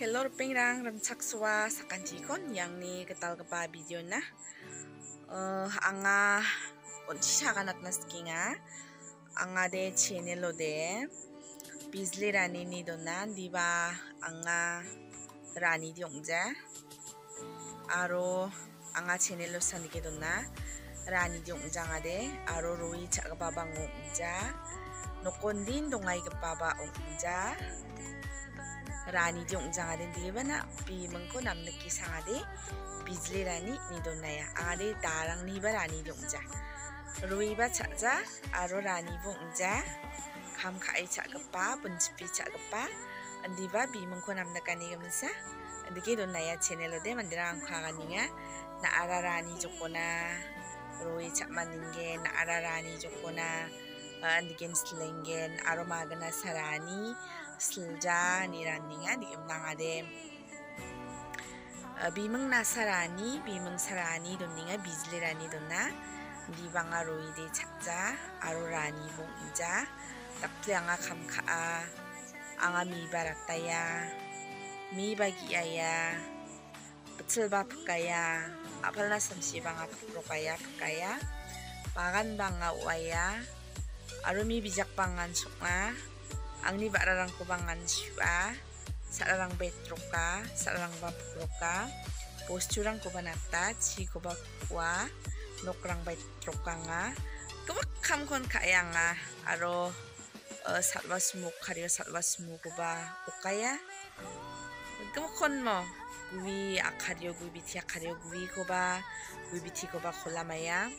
Hello pingrang ramchakswa sakanjikon yang ni ketal kepa video na uh, anga onchi saganat naskinga. Anga de channel de. Bizli rani ni dona diba anga rani di ongja aro anga channel lo sanike dona rani di ongja ngade aro roi chaka babang ongja nokondin dongai ke baba ongja rani jong jangade dibana bi mengko namne ki sangade bijli rani nidonaya are darang ni rani jong ja rui ba cha ja aro rani bong ja kham khai cha ka pa pun chi cha ka pa andi ba bi mengko namne kani ga msa andi ki donaya channel de mandrang kha ga ya. na ara rani jokona rui cha maninge na ara rani jokona andi gen slingen aroma gana sarani bi ade darang niba rani di kam chakapa andiba bi mengko namne kani gamsa andike donnaya channel de mandira angkhaganiya na ara rani jokona roi chakmaninge na ara rani jokona andigen slengen aro magana sarani slja nirandinga di nasarani sarani banga roide chakja aro rani inja takple anga kamka a anga mi barataya mi bagi aya betul ba pekaya apalna samsi banga pekaya pekaya bagan banga waya aro mi bijak bangan sukma angni bararang kubangan syua sararang betroka sararang bapukroka posturang kubanata chi kubakwa nokrang betroka nga. Kumak kam kon kaya nga aro uh, salwa smuk karyo salwa smuk kuba ukaya kumak kon mo guwi akaryo guwi biti akaryo guwi kuba guwi biti kuba kolamaya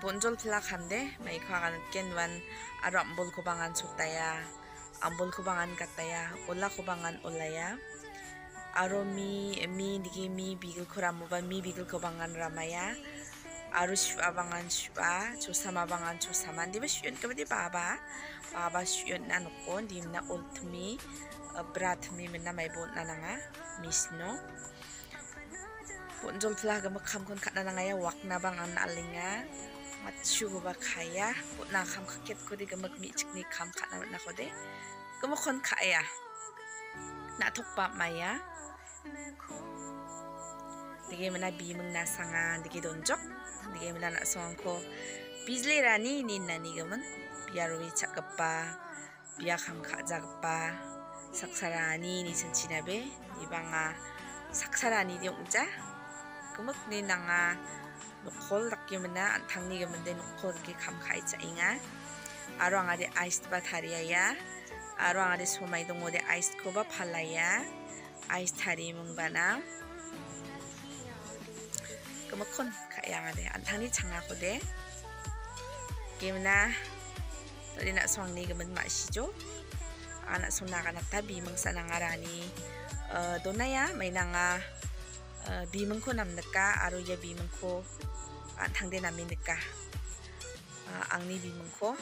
bonjol plak hande mai khagan kenwan aro ambol kubangan sutaya ambol kubangan kataya ola kubangan olaya aro mi mi digi mi bigil kuramu ba mi bigil kubangan ramaya aro shua bangan shua chosama bangan chosama ndiba shuyun kabadi baba baba shuyun na nukon dimna ultumi berat mi minna mai bon nananga misno bonjol plak ga makam kon katna nangaya wakna bangan alinga. Matchu ba khaya na kham de gamak mi chikni kham khana na ko de gamo khon khaya na thok pa maya. Dige mana bi mung na sanga dige donjok dige mana na song ko. Bizli rani ni na ni gaman biaro wi chakapa biya kham kha jagpa saksarani ni de ongja gamak ni nanga antang ni gamende nukol ki kam khai cha inga aro angade ice ba thariya ya aro angade somai dongo de ice ko ba phalaya ice thari mung bana kamakon kaya angade antang ni changa ko de gimna tadi nak suang ni gamen mak sijo anak suna kana tabi 미문코 남는까 아로예 미문코 당대 남이니까 앙리 미문코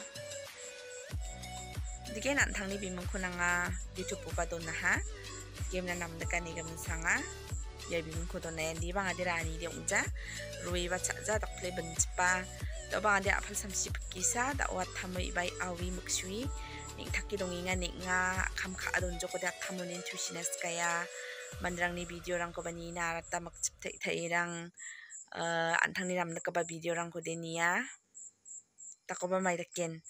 이게 난 당리 미문코 나가 유튜브가 도나하 게임나 남는까 니가 문상아 예 미문코 도네 니방 아디라 아니디 옹자 로이바 차자 덕플레 번지빠 너방 아디 아팔 삼십 기사 나와 타무 이바이 아위 묵슈이 닝 탁기 동잉아 닝아 감카 아돈조고 대학 타무닌 출신했을까야 mandrangni video rang ko bani na rata makchip thai rang uh, antang ni ram nakaba video rang ko denia takoba mai raken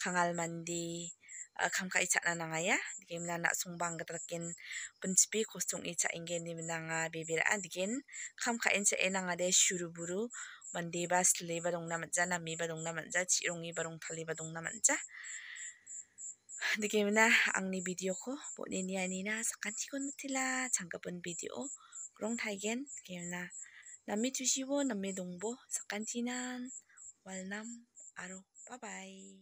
kangal mandi uh, kam ka icha na nga ya. Digem na na sung bang gatraken penchipi kostung icha inge ni minanga bebira digen kam ka encha enanga de shuru buru mandi ba sle ba dong na manja na mi ba dong na manja chirongi ba dong thali ba 느낌이나 악리 비디오고 본인이 아니나 잠깐 티곤 틀라 장가본 비디오 그런 타이겐 게요나 남미 주시고 남미 동보 잠깐 티난 월남 아로 바바이